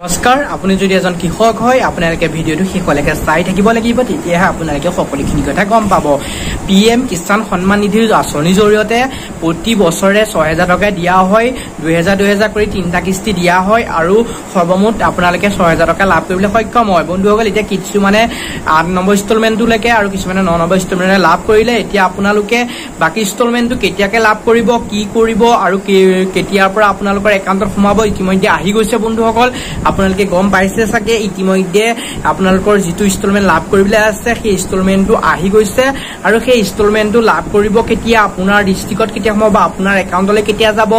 নমস্কাৰ আপুনি যদি এজন কৃষক হয় আপোনালোকে ভিডিঅ'টো শেষলৈকে চাই থাকিব লাগিব তেতিয়াহে আপোনালোকে সকলোখিনি কথা গম পাব। পি এম কিষাণ সন্মান নিধিৰ আঁচনিৰ জৰিয়তে প্ৰতি বছৰে ছয় হেজাৰ টকা দিয়া হয় দুহেজাৰ দুহেজাৰ কৰি তিনিটা কিস্তি দিয়া হয় আৰু সৰ্বমুঠ আপোনালোকে ছয় হেজাৰ টকা লাভ কৰিবলৈ সক্ষম হয়। বন্ধুসকল এতিয়া কিছুমানে আঠ নম্বৰ ইনষ্টলমেণ্টটোলৈকে আৰু কিছুমানে ন নম্বৰ ইনষ্টলমেণ্টে লাভ কৰিলে। এতিয়া আপোনালোকে বাকী ইনষ্টলমেণ্টটো কেতিয়াকে লাভ কৰিব কি কৰিব আৰু কেতিয়াৰ পৰা আপোনালোকৰ একাউণ্টত সোমাব ইতিমধ্যে আহি গৈছে বন্ধুসকল। আপোনালোকে গম পাইছে চাগে ইতিমধ্যে আপোনালোকৰ যিটো ইনষ্টলমেণ্ট লাভ কৰিবলৈ আছে সেই ইনষ্টলমেণ্টটো আহি গৈছে। আৰু সেই ইনষ্টলমেণ্টটো লাভ কৰিব কেতিয়া আপোনাৰ ডিষ্ট্ৰিক্টত কেতিয়া সোমাব আপোনাৰ একাউণ্টলৈ কেতিয়া যাব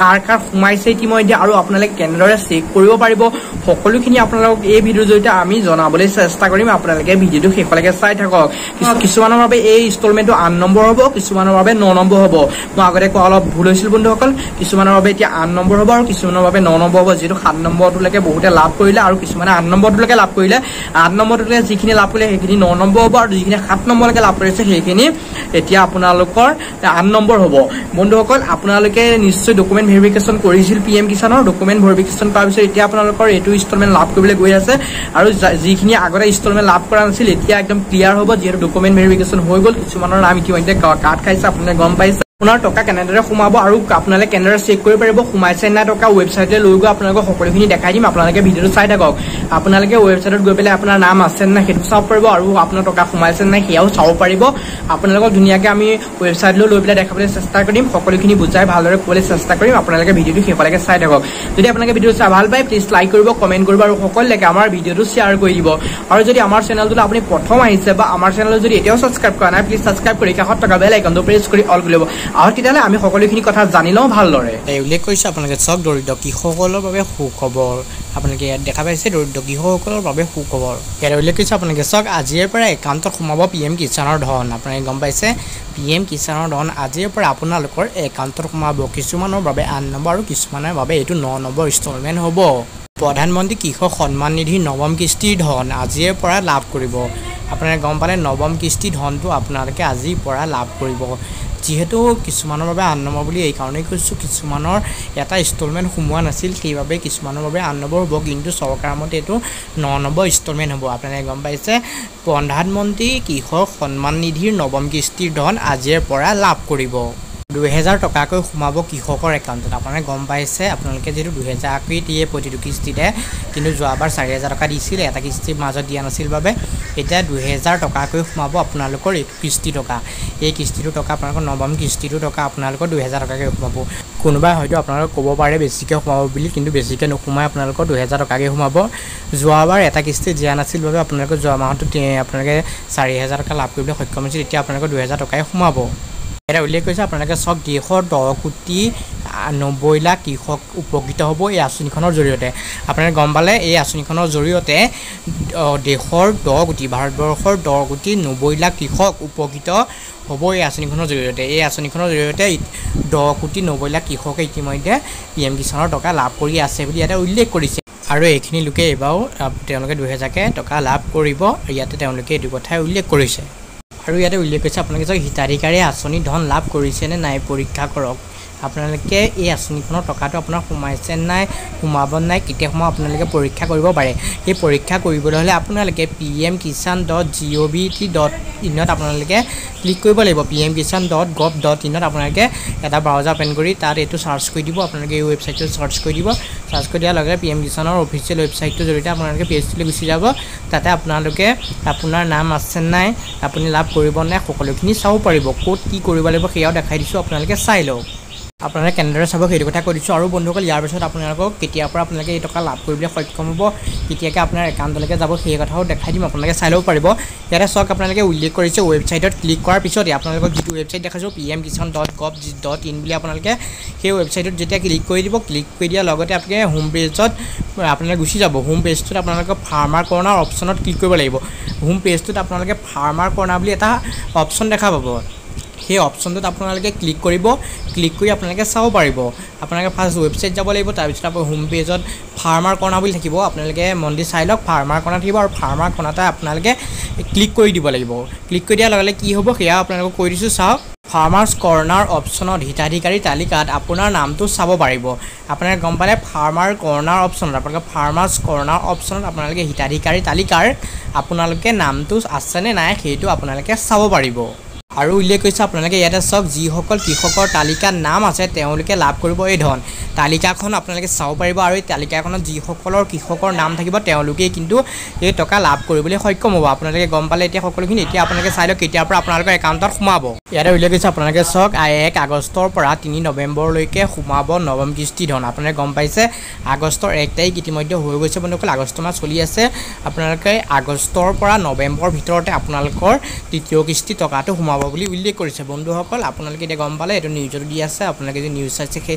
কাৰ কাৰ সোমাইছে ইতিমধ্যে আৰু আপোনালোকে কেনেদৰে চেক কৰিব পাৰিব সকলোখিনি আপোনালোকক এই ভিডিঅ'ৰ জৰিয়তে আমি জনাবলৈ চেষ্টা কৰিম। আপোনালোকে ভিডিঅ'টো শেষলৈকে চাই থাকক। কিছু- কিছুমানৰ বাবে এই ইনষ্টলমেণ্টটো আঠ নম্বৰ হ'ব কিছুমানৰ বাবে ন নম্বৰ হ'ব। মই আগতে কোৱা অলপ ভুল হৈছিল বন্ধুসকল। কিছুমানৰ বাবে এতিয়া আঠ নম্বৰ হ'ব আৰু কিছুমানৰ বাবে ন নম্বৰ হ'ব যিহেতু সাত নম্বৰটোলৈকে বহুতে লাভ কৰিলে আৰু কিছুমানে আঠ নম্বৰটোলৈকে লাভ কৰিলে। আঠ নম্বৰটোলৈকে যিখিনি লাভ কৰিলে সেইখিনি ন নম্বৰ হ'ব আৰু যিখিনি সাত নম্বৰলৈকে লাভ কৰিছে সেইখিনি এতিয়া আপোনালোকৰ আঠ নম্বৰ হ'ব। বন্ধুসকল আপোনালোকে নিশ্চয় ডকুমেণ্ট ভেৰিফিকেশ্যন কৰিছিল পি এম কিষাণৰ ডকুমেণ্ট ভেৰিফিকেশ্যন কৰাৰ পিছত এতিয়া আপোনালোকৰ এইটো ইনষ্টলমেণ্ট লাভ কৰিবলৈ গৈ আছে। আৰু যিখিনি আগতে ইনষ্টলমেণ্ট লাভ কৰা নাছিল এতিয়া একদম ক্লিয়াৰ হ'ব। যিহেতু ডকুমেণ্ট ভেৰিফিকেশ্যন হৈ গ'ল কিছুমানৰ নাম ইতিমধ্যে কাট খাইছে আপোনালোকে গম পাইছে। আপোনাৰ টকা কেনেদৰে সোমাব আৰু আপোনালোকে কেনেদৰে চেক কৰিব পাৰিব সোমাইছে নাই টকা ৱেবছাইটলৈ লৈ গৈ আপোনালোকক সকলোখিনি দেখাই দিম আপোনালোকে ভিডিঅ'টো চাই থাকক। আপোনালোকে ৱেবছাইটত গৈ পেলাই আপোনাৰ নাম আছে নাই সেইটো চাব পাৰিব আৰু আপোনাৰ টকা সোমাইছে নাই সেয়াও চাব পাৰিব। আপোনালোকক ধুনীয়াকৈ আমি ৱেবছাইটলৈ লৈ পেলাই দেখাবলৈ চেষ্টা কৰিম সকলোখিনি বুজাই ভালদৰে ক'বলৈ চেষ্টা কৰিম আপোনালোকে ভিডিঅ'টো শেষলৈকে চাই থাকক। যদি আপোনালোকে ভিডিঅ'টো চাই ভাল পায় প্লিজ লাইক কৰিব কমেণ্ট কৰিব আৰু সকলোকে আমাৰ ভিডিঅ'টো শ্বেয়াৰ কৰি দিব। আৰু যদি আমাৰ চেনেলটোলৈ আপুনি প্ৰথম আহিছে বা আমাৰ চেনেলত যদি এতিয়াও ছাবস্ক্ৰাইব কৰা নাই প্লিজ ছাবস্ক্ৰাইব কৰি কাষত থকা বেল আইকনটো প্ৰেছ কৰি অল কৰি ল'ব। আৰু তেতিয়াহ'লে আমি সকলোখিনি কথা জানি লওঁ ভালদৰে উল্লেখ কৰিছে আপোনালোকে চাওক দৰিদ্ৰ কৃষকসকলৰ বাবে সুখবৰ। আপোনালোকে ইয়াত দেখা পাইছে দৰিদ্ৰ কৃষকসকলৰ বাবে সুখবৰ। ইয়াত উল্লেখ কৰিছে আপোনালোকে চাওক আজিৰে পৰা একাউণ্টত সোমাব পি এম কিষাণৰ ধন। আপোনালোকে গম পাইছে পি এম কিষাণৰ ধন আজিৰে পৰা আপোনালোকৰ একাউণ্টত সোমাব। কিছুমানৰ বাবে আঠ নম্বৰ আৰু কিছুমানৰ বাবে এইটো ন নম্বৰ ইনষ্টলমেণ্ট হ'ব। প্ৰধানমন্ত্ৰী কৃষক সন্মান নিধিৰ নৱম কিস্তিৰ ধন আজিৰে পৰা লাভ কৰিব। আপোনালোকে গম পালে নৱম কিস্তি ধনটো আপোনালোকে আজিৰ পৰা লাভ কৰিব। যিহেতু কিছুমানৰ বাবে আঠ নম্বৰ বুলি এইকাৰণেই কৈছোঁ কিছুমানৰ এটা ইনষ্টলমেণ্ট সোমোৱা নাছিল সেইবাবে কিছুমানৰ বাবে আঠ নম্বৰ হ'ব কিন্তু চৰকাৰৰ মতে এইটো ন নম্বৰ ইনষ্টলমেণ্ট হ'ব। আপোনালোকে গম পাইছে প্ৰধানমন্ত্ৰী কৃষক সন্মান নিধিৰ নৱম কিস্তিৰ ধন আজিৰে পৰা লাভ কৰিব। দুহেজাৰ টকাকৈ সোমাব কৃষকৰ একাউণ্টত। আপোনালোকে গম পাইছে আপোনালোকে যিহেতু দুহেজাৰকৈ দিয়ে প্ৰতিটো কিস্তিতে কিন্তু যোৱাবাৰ চাৰি হেজাৰ টকা দিছিল এটা কিস্তিৰ মাজত দিয়া নাছিল বাবে। এতিয়া দুহেজাৰ টকাকৈ সোমাব আপোনালোকৰ এইটো কিস্তি টকা। এই কিস্তিটো টকা আপোনালোকৰ নৱম কিস্তিটো টকা আপোনালোকৰ দুহেজাৰ টকাকৈ সোমাব। কোনোবাই হয়তো আপোনালোকক ক'ব পাৰে বেছিকৈ সোমাব বুলি কিন্তু বেছিকৈ নোসোমাই আপোনালোকৰ দুহেজাৰ টকাকৈ সোমাব। যোৱাবাৰ এটা কিস্তি দিয়া নাছিল বাবে আপোনালোকে যোৱা মাহতো আপোনালোকে চাৰি হেজাৰ টকা লাভ কৰিবলৈ সক্ষম হৈছিল এতিয়া আপোনালোকৰ দুহেজাৰ টকাই সোমাব। এটা উল্লেখ কৰিছে আপোনালোকে চাওক দেশৰ দহ কোটি নব্বৈ লাখ কৃষক উপকৃত হ'ব এই আঁচনিখনৰ জৰিয়তে। আপোনালোকে গম পালে এই আঁচনিখনৰ জৰিয়তে দেশৰ দহ কোটি ভাৰতবৰ্ষৰ দহ কোটি নব্বৈ লাখ কৃষক উপকৃত হ'ব এই আঁচনিখনৰ জৰিয়তে। এই আঁচনিখনৰ জৰিয়তে দহ কোটি নব্বৈ লাখ কৃষকে ইতিমধ্যে পি এম কিষাণৰ টকা লাভ কৰি আছে বুলি ইয়াতে উল্লেখ কৰিছে। আৰু এইখিনি লোকে এইবাৰো তেওঁলোকে দুহেজাৰকৈ টকা লাভ কৰিব ইয়াতে তেওঁলোকে এইটো কথাই উল্লেখ কৰিছে। আৰু ইয়াতে উল্লেখ কৰিছে আপোনালোকে চাওক হিতাধিকাৰীয়ে আঁচনি ধন লাভ কৰিছে নে নাই পৰীক্ষা কৰক। আপোনালোকে এই আঁচনিখনৰ টকাটো আপোনাৰ সোমাইছে নাই সোমাব নাই কেতিয়া সোমাব আপোনালোকে পৰীক্ষা কৰিব পাৰে। সেই পৰীক্ষা কৰিবলৈ হ'লে আপোনালোকে P M Kisan dot G O' V T dot ইনত আপোনালোকে ক্লিক কৰিব লাগিব। P M Kisan dot gov dot ইনত আপোনালোকে এটা ব্ৰাউজাৰ অ'পেন কৰি তাত এইটো চাৰ্চ কৰি দিব। আপোনালোকে এই ৱেবছাইটটো চাৰ্চ কৰি দিব। চাৰ্চ কৰি দিয়াৰ লগে লগে পি এম কিষাণৰ অফিচিয়েল ৱেবছাইটটোৰ জৰিয়তে আপোনালোকে পেজটোলৈ গুচি যাব। তাতে আপোনালোকে আপোনাৰ নাম আছে নাই আপুনি লাভ কৰিব নাই সকলোখিনি চাব পাৰিব। ক'ত কি কৰিব লাগিব সেয়াও দেখাই দিছোঁ। আপোনালোকে চাই লওক। আপোনালোকে কেনেদৰে চাব সেইটো কথা কৈ দিছোঁ। আৰু বন্ধুসকল ইয়াৰ পিছত আপোনালোকক কেতিয়াৰ পৰা আপোনালোকে এই টকা লাভ কৰিবলৈ সক্ষম হ'ব কেতিয়াকৈ আপোনাৰ একাউণ্টলৈকে যাব সেই কথাও দেখাই দিম আপোনালোকে চাই ল'ব পাৰিব। ইয়াতে চাওক আপোনালোকে উল্লেখ কৰিছে ৱেবছাইটত ক্লিক কৰাৰ পিছতে আপোনালোকক যিটো ৱেবছাইট দেখাইছোঁ P M Kisan dot gov dot in বুলি আপোনালোকে সেই ৱেবছাইটত যেতিয়া ক্লিক কৰি দিব ক্লিক কৰি দিয়াৰ লগতে আপোনালোকে হোম পেজত আপোনালোকে গুচি যাব। হোম পেজটোত আপোনালোকে ফাৰ্মাৰ কৰ্ণাৰ অপশ্যনত ক্লিক কৰিব লাগিব। হোম পেজটোত আপোনালোকে ফাৰ্মাৰ কৰ্ণাৰ বুলি এটা অপশ্যন দেখা পাব। সেই অপশ্যনটোত আপোনালোকে ক্লিক কৰিব ক্লিক কৰি আপোনালোকে চাব পাৰিব। আপোনালোকে ফাৰ্ষ্ট ৱেবছাইট যাব লাগিব তাৰপিছত আকৌ হোম পেজত ফাৰ্মাৰ কৰ্ণাৰ বুলি থাকিব। আপোনালোকে মন দি চাই লওক ফাৰ্মাৰ কৰ্ণাৰ থাকিব আৰু ফাৰ্মাৰ কৰ্ণাৰতে আপোনালোকে ক্লিক কৰি দিব লাগিব। ক্লিক কৰি দিয়াৰ লগে লগে কি হ'ব সেয়া আপোনালোকক কৈ দিছোঁ চাওক। ফাৰ্মাৰ্ছ কৰ্ণাৰ অপশ্যনত হিতাধিকাৰী তালিকাত আপোনাৰ নামটো চাব পাৰিব। আপোনালোকে গম পালে ফাৰ্মাৰ কৰ্ণাৰ অপশ্যনত আপোনালোকে ফাৰ্মাৰ্ছ কৰ্ণাৰ অপশ্যনত আপোনালোকে হিতাধিকাৰী তালিকাৰ আপোনালোকে নামটো আছেনে নাই সেইটো আপোনালোকে চাব পাৰিব। আৰু উল্লেখ কৰিছে আপোনালোকে ইয়াতে চাওক যিসকল কৃষকৰ তালিকাত নাম আছে তেওঁলোকে লাভ কৰিব এই ধন। তালিকাখন আপোনালোকে চাব পাৰিব আৰু এই তালিকাখনত যিসকলৰ কৃষকৰ নাম থাকিব তেওঁলোকেই কিন্তু এই টকা লাভ কৰিবলৈ সক্ষম হ'ব। আপোনালোকে গম পালে এতিয়া সকলোখিনি এতিয়া আপোনালোকে চাই লওক কেতিয়াৰ পৰা আপোনালোকৰ একাউণ্টত সোমাব। ইয়াতে উল্লেখ কৰিছে আপোনালোকে চাওক এক আগষ্টৰ পৰা তিনি নৱেম্বৰলৈকে সোমাব নৱম কিস্তি ধন। আপোনালোকে গম পাইছে আগষ্টৰ এক তাৰিখ ইতিমধ্যে হৈ গৈছে বন্ধুসকল আগষ্ট মাহ চলি আছে। আপোনালোকে আগষ্টৰ পৰা নৱেম্বৰৰ ভিতৰতে আপোনালোকৰ তৃতীয় কিস্তি টকাটো সোমাব। বুলি উল্লেখ কৰিছে। বন্ধুসকল আপোনালোকে এতিয়া গম পালে এইটো নিউজতো দি আছে আপোনালোকে যদি নিউজ চাইছে সেই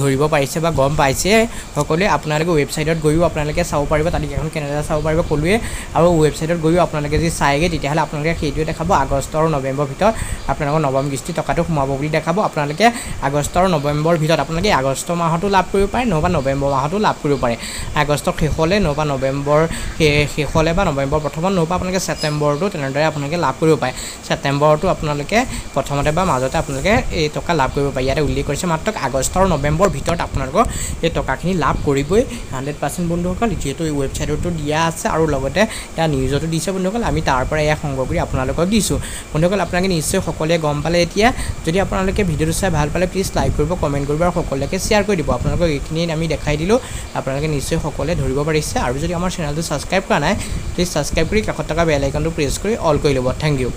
ধৰিব পাৰিছে বা গম পাইছে। সকলোৱে আপোনালোকে ৱেবছাইটত গৈও আপোনালোকে চাব পাৰিব তালিকাখন কেনেদৰে চাব পাৰিব ক'লোৱে আৰু ৱেবছাইটত গৈও আপোনালোকে যদি চায়গৈ তেতিয়াহ'লে আপোনালোকে সেইটোৱে দেখাব আগষ্ট আৰু নৱেম্বৰৰ ভিতৰত আপোনালোকৰ নৱম কিস্তি টকাটো সোমাব বুলি দেখাব। আপোনালোকে আগষ্ট আৰু নৱেম্বৰৰ ভিতৰত আপোনালোকে আগষ্ট মাহতো লাভ কৰিব পাৰে নহবা নৱেম্বৰ মাহতো লাভ কৰিব পাৰে। আগষ্টৰ শেষলৈ নহবা নৱেম্বৰ শেষলৈ বা নৱেম্বৰ প্ৰথমত নহবা আপোনালোকে ছেপ্টেম্বৰটো তেনেদৰে আপোনালোকে লাভ কৰিব পাৰে। ছেপ্টেম্বৰটো আপোনালোকে প্ৰথমতে বা মাজতে আপোনালোকে এই টকা লাভ কৰিব পাৰে। ইয়াতে উল্লেখ কৰিছে মাত্ৰ আগষ্ট আৰু নৱেম্বৰৰ ভিতৰত আপোনালোকৰ এই টকাখিনি লাভ কৰিবই। হাণ্ড্ৰেড পাৰ্চেণ্ট বন্ধুসকল যিহেতু এই ৱেবছাইটতো দিয়া আছে আৰু লগতে ইয়াৰ নিউজতো দিছে বন্ধুসকল আমি তাৰ পৰা এয়া সংগ্ৰহ কৰি আপোনালোকক দিছোঁ। বন্ধুসকল আপোনালোকে নিশ্চয় সকলোৱে গম পালে এতিয়া। যদি আপোনালোকে ভিডিঅ'টো চাই ভাল পালে প্লিজ লাইক কৰিব কমেণ্ট কৰিব আৰু সকলোকে শ্বেয়াৰ কৰি দিব। আপোনালোকক এইখিনি আমি দেখাই দিলোঁ। আপোনালোকে নিশ্চয় সকলোৱে ধৰিব পাৰিছে। আৰু যদি আমাৰ চেনেলটো ছাবস্ক্ৰাইব কৰা নাই প্লিজ ছাবস্ক্ৰাইব কৰি কাষত থকা বেল আইকনটো প্ৰেছ কৰি অল কৰি ল'ব। Thank U